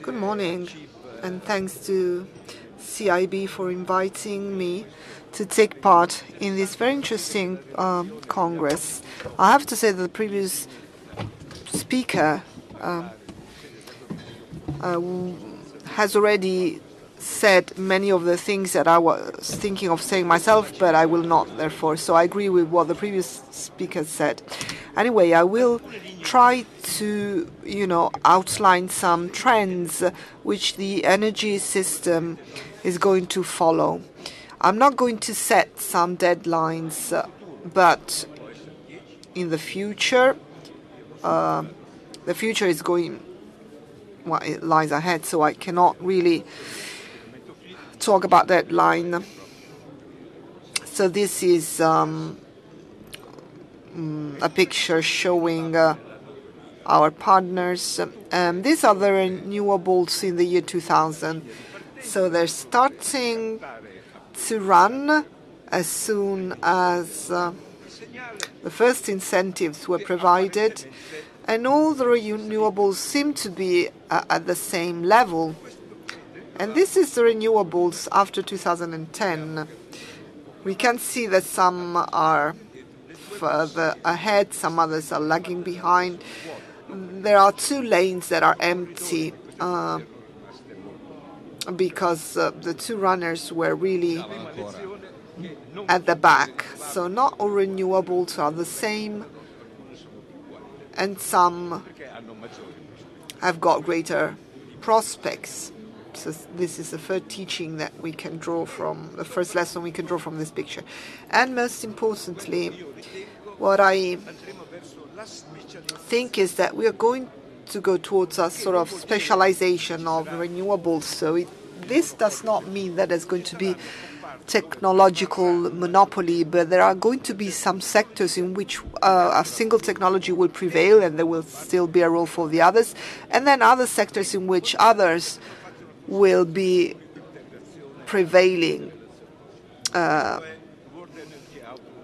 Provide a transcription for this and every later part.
Good morning, and thanks to CIB for inviting me to take part in this very interesting um, congress. I have to say that the previous speaker um, uh, has already said many of the things that I was thinking of saying myself, but I will not, therefore. So I agree with what the previous speaker said. Anyway, I will try to, you know, outline some trends which the energy system is going to follow. I'm not going to set some deadlines, but in the future, uh, the future is going, well, it lies ahead, so I cannot really talk about that line. So this is um, a picture showing uh, our partners. Um, these are the renewables in the year 2000. So they're starting to run as soon as uh, the first incentives were provided, and all the renewables seem to be uh, at the same level. And this is the renewables after 2010. We can see that some are further ahead, some others are lagging behind. There are two lanes that are empty uh, because uh, the two runners were really at the back. So not all renewables are the same, and some have got greater prospects. So this is the third teaching that we can draw from, the first lesson we can draw from this picture. And most importantly, what I think is that we are going to go towards a sort of specialization of renewables. So it, this does not mean that there's going to be technological monopoly, but there are going to be some sectors in which uh, a single technology will prevail and there will still be a role for the others, and then other sectors in which others will be prevailing. Uh,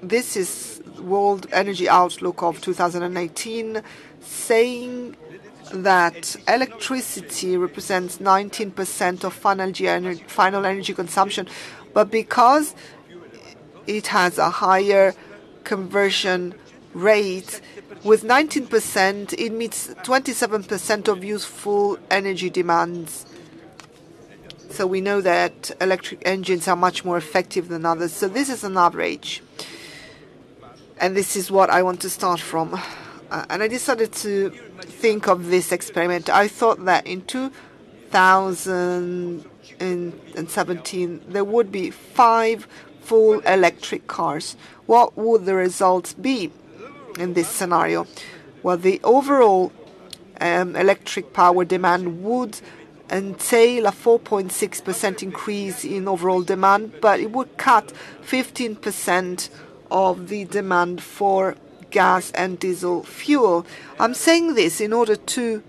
this is World Energy Outlook of 2018 saying that electricity represents 19% of final energy, consumption, but because it has a higher conversion rate, with 19%, it meets 27% of useful energy demands. So we know that electric engines are much more effective than others. So this is an average. And this is what I want to start from. Uh, and I decided to think of this experiment. I thought that in 2017 there would be five full electric cars. What would the results be in this scenario? Well, the overall um, electric power demand would entail a 4.6% increase in overall demand, but it would cut 15% of the demand for gas and diesel fuel. I'm saying this in order to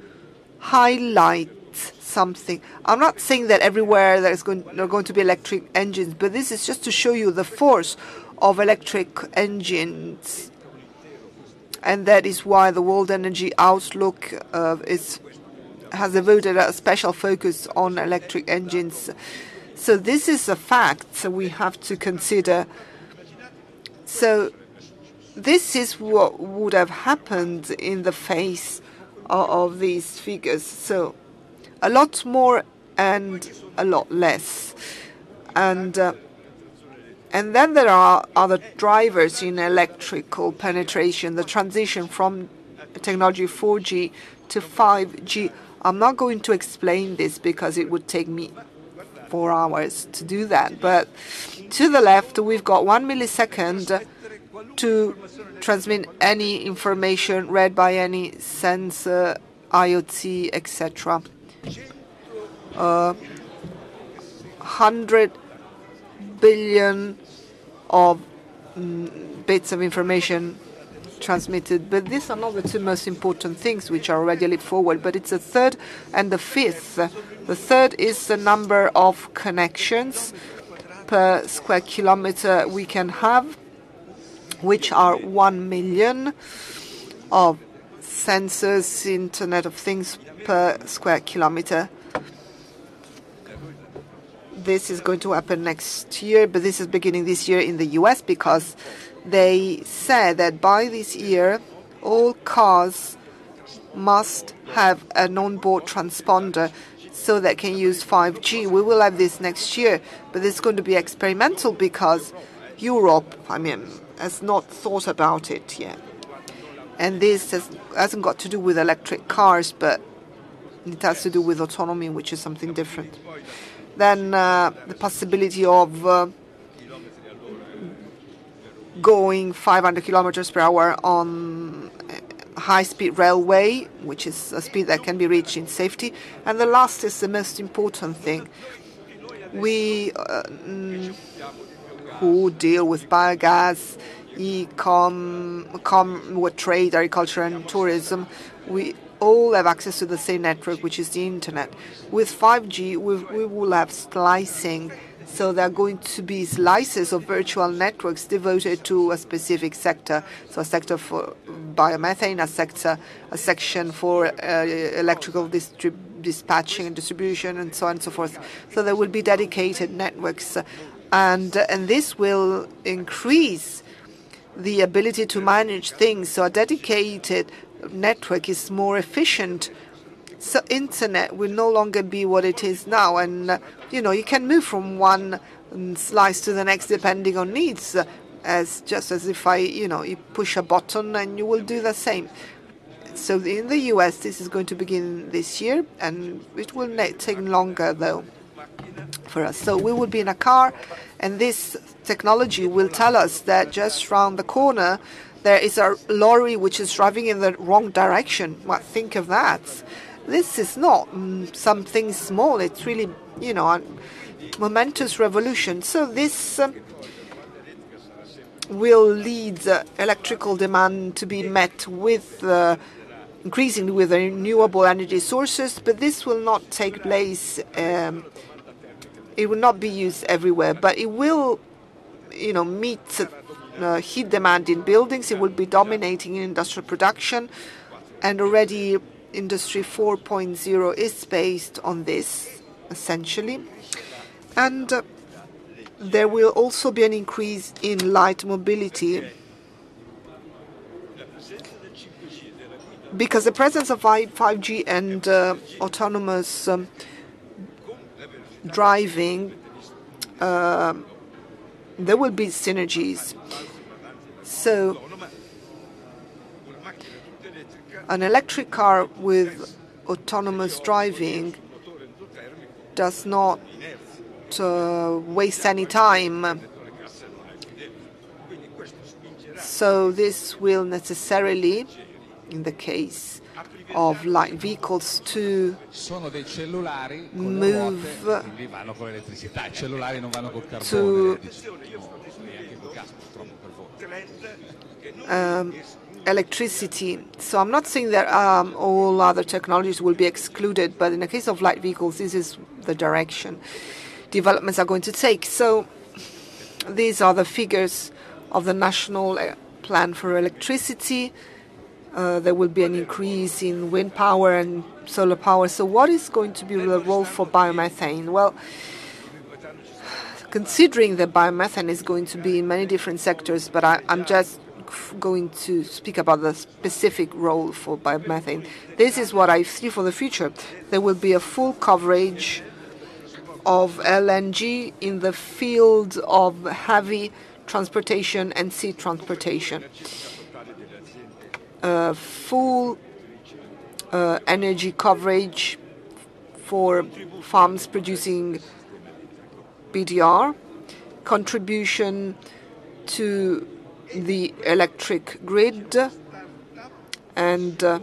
highlight something. I'm not saying that everywhere there's going, there are going to be electric engines, but this is just to show you the force of electric engines. And that is why the World Energy Outlook uh, is has devoted a special focus on electric engines. So this is a fact we have to consider. So this is what would have happened in the face of, these figures. So a lot more and a lot less. And uh, and then there are other drivers in electrical penetration, the transition from technology 4G to 5G. I'm not going to explain this because it would take me four hours to do that. But to the left, we've got one millisecond to transmit any information read by any sensor, IoT, etc. Uh, 100 billion of mm, bits of information transmitted. But these are not the two most important things which are already leap forward, but it's the third and the fifth. The third is the number of connections per square kilometer we can have, which are 1 million of sensors, Internet of Things per square kilometer. This is going to happen next year, but this is beginning this year in the U.S. because they said that by this year, all cars must have an onboard transponder so that can use 5G. We will have this next year, but it's going to be experimental because Europe, I mean, has not thought about it yet. And this has, hasn't got to do with electric cars, but it has to do with autonomy, which is something different. Then uh, the possibility of uh, going 500 kilometers per hour on high-speed railway, which is a speed that can be reached in safety. And the last is the most important thing. We uh, who deal with biogas, e-com, com trade, agriculture, and tourism, we all have access to the same network, which is the internet. With 5G, we, we will have slicing so there are going to be slices of virtual networks devoted to a specific sector. So a sector for biomethane, a sector, a section for uh, electrical dispatching and distribution, and so on and so forth. So there will be dedicated networks, and and this will increase the ability to manage things. So a dedicated network is more efficient so internet will no longer be what it is now, and uh, you know you can move from one mm, slice to the next depending on needs, uh, as just as if I you know you push a button and you will do the same. So in the U.S. this is going to begin this year, and it will take longer though for us. So we will be in a car, and this technology will tell us that just round the corner there is a lorry which is driving in the wrong direction. What think of that? This is not mm, something small. It's really, you know, a momentous revolution. So this um, will lead electrical demand to be met with uh, increasingly with renewable energy sources, but this will not take place. Um, it will not be used everywhere, but it will, you know, meet uh, heat demand in buildings. It will be dominating in industrial production, and already Industry 4.0 is based on this, essentially. And uh, there will also be an increase in light mobility because the presence of 5G and uh, autonomous um, driving, uh, there will be synergies. So an electric car with autonomous driving does not uh, waste any time. So this will necessarily, in the case of light vehicles, to move to um, electricity. So I'm not saying that um, all other technologies will be excluded, but in the case of light vehicles, this is the direction developments are going to take. So these are the figures of the national uh, plan for electricity. Uh, there will be an increase in wind power and solar power. So, what is going to be the role for biomethane? Well, considering that biomethane is going to be in many different sectors, but I, am just going to speak about the specific role for biomethane. This is what I see for the future. There will be a full coverage of LNG in the field of heavy transportation and sea transportation. Uh, full uh, energy coverage for farms producing BDR, contribution to the electric grid and uh,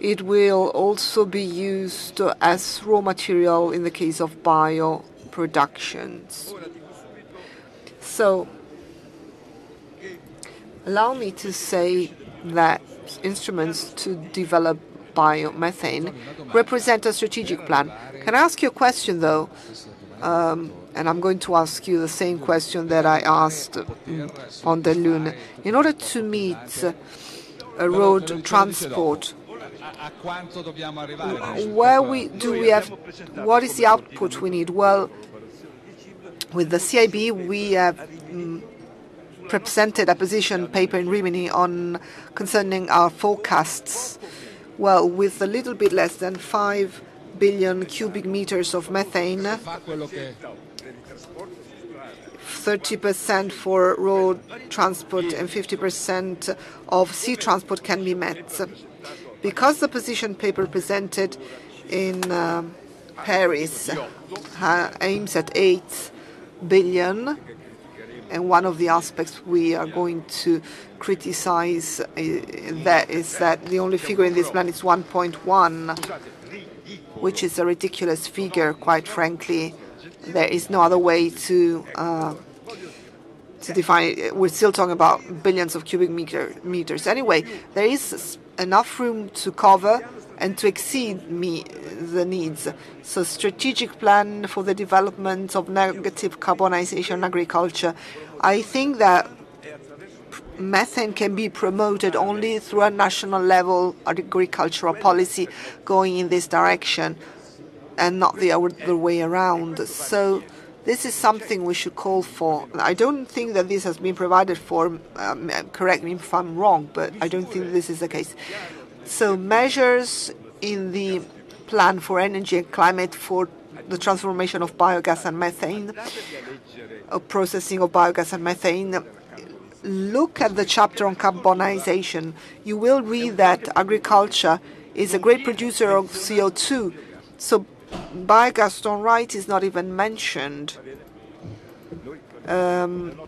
it will also be used as raw material in the case of bio productions. So, allow me to say that instruments to develop biomethane represent a strategic plan. Can I ask you a question though? um, and I'm going to ask you the same question that I asked on the Lune. In order to meet road transport, where we do we have what is the output we need? Well, with the CIB, we have um, presented a position paper in Rimini on concerning our forecasts. Well, with a little bit less than 5 billion cubic meters of methane, 30% for road transport and 50% of sea transport can be met. Because the position paper presented in uh, Paris uh, aims at 8 billion, and one of the aspects we are going to criticize uh, that is that the only figure in this plan is 1.1, which is a ridiculous figure, quite frankly. There is no other way to uh, to define it. We're still talking about billions of cubic meter, meters. Anyway, there is enough room to cover and to exceed me, the needs. So strategic plan for the development of negative carbonization agriculture. I think that methane can be promoted only through a national level agricultural policy going in this direction and not the other way around. So this is something we should call for. I don't think that this has been provided for. Um, correct me if I'm wrong, but I don't think this is the case. So measures in the plan for energy and climate for the transformation of biogas and methane, processing of biogas and methane. Look at the chapter on carbonization. You will read that agriculture is a great producer of CO2. So biogas done right is not even mentioned. Um,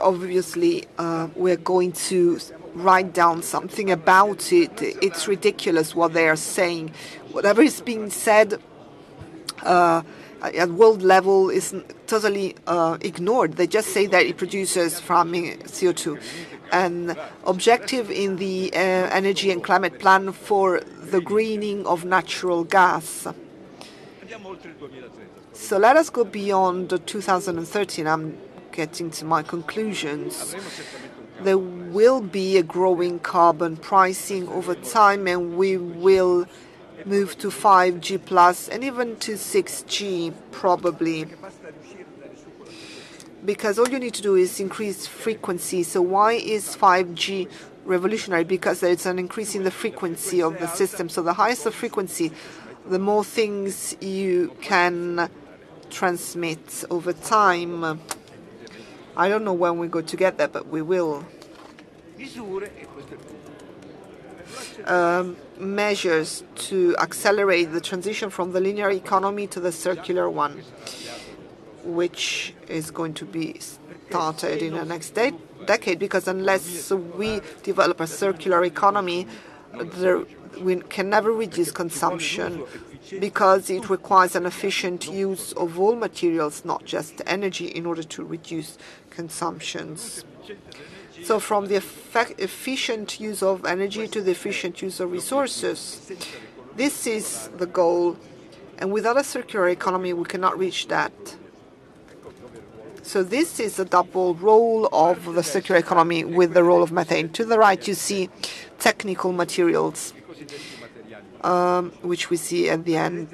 obviously, uh, we're going to write down something about it. It's ridiculous what they are saying. Whatever is being said uh, at world level is totally uh, ignored. They just say that it produces farming CO2 an objective in the energy and climate plan for the greening of natural gas. So let us go beyond 2013. I'm getting to my conclusions. There will be a growing carbon pricing over time, and we will move to 5G plus and even to 6G probably because all you need to do is increase frequency. So why is 5G revolutionary? Because it's an increase in the frequency of the system. So the higher the frequency, the more things you can transmit over time. I don't know when we go to get there, but we will. Um, measures to accelerate the transition from the linear economy to the circular one which is going to be started in the next de decade, because unless we develop a circular economy, there, we can never reduce consumption because it requires an efficient use of all materials, not just energy, in order to reduce consumptions. So from the efficient use of energy to the efficient use of resources, this is the goal. And without a circular economy, we cannot reach that. So this is a double role of the circular economy with the role of methane. To the right, you see technical materials, um, which we see at the end.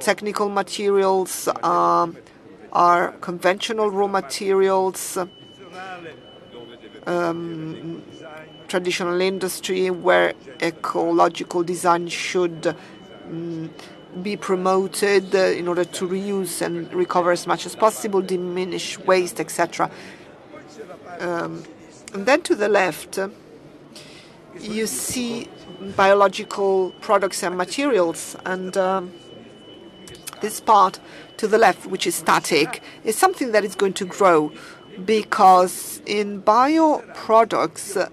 Technical materials um, are conventional raw materials, um, traditional industry where ecological design should um, be promoted uh, in order to reuse and recover as much as possible, diminish waste, etc. Um, and then to the left, you see biological products and materials. And um, this part to the left, which is static, is something that is going to grow because in bioproducts,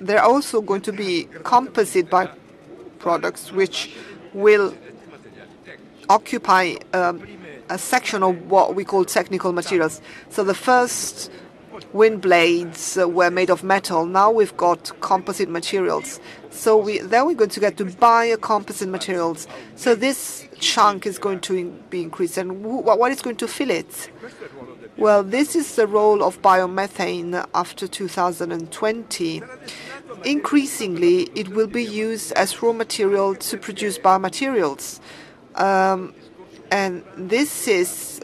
there are also going to be composite byproducts which will occupy um, a section of what we call technical materials. So the first wind blades uh, were made of metal. Now we've got composite materials. So we, then we're going to get to biocomposite materials. So this chunk is going to be increased. And wh what is going to fill it? Well, this is the role of biomethane after 2020. Increasingly, it will be used as raw material to produce biomaterials. Um, and this is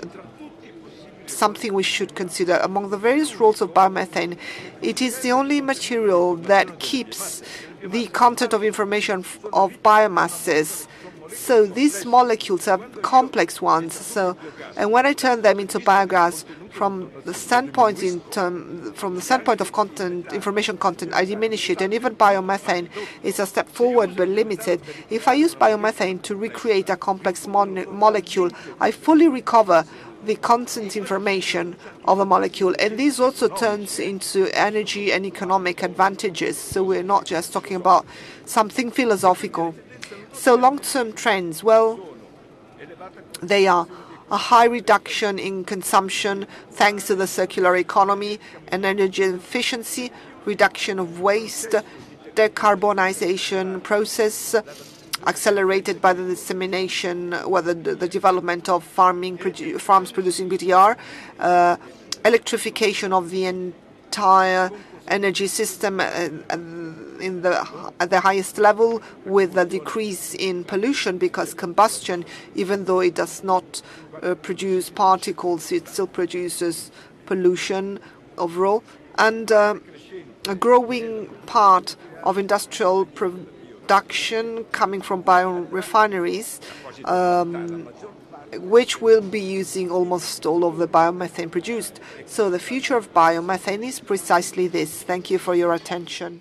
something we should consider. Among the various roles of biomethane, it is the only material that keeps the content of information of biomasses. So these molecules are complex ones. So, and when I turn them into biogas, from the standpoint in term, from the standpoint of content, information content, I diminish it. And even biomethane is a step forward but limited. If I use biomethane to recreate a complex molecule, I fully recover the content information of a molecule. And this also turns into energy and economic advantages. So we're not just talking about something philosophical. So long-term trends, well, they are a high reduction in consumption thanks to the circular economy and energy efficiency, reduction of waste, decarbonization process, accelerated by the dissemination, well, the, the development of farming produ farms producing BDR, uh, electrification of the entire energy system uh, in the at the highest level with a decrease in pollution because combustion, even though it does not uh, produce particles, it still produces pollution overall, and uh, a growing part of industrial production coming from biorefineries, um, which will be using almost all of the biomethane produced. So the future of biomethane is precisely this. Thank you for your attention.